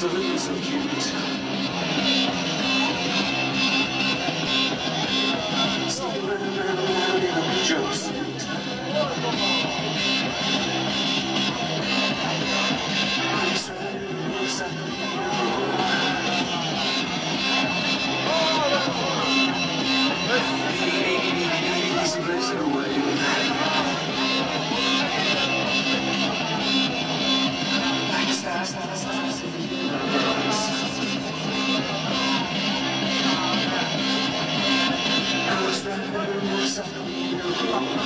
Jesus Thank you.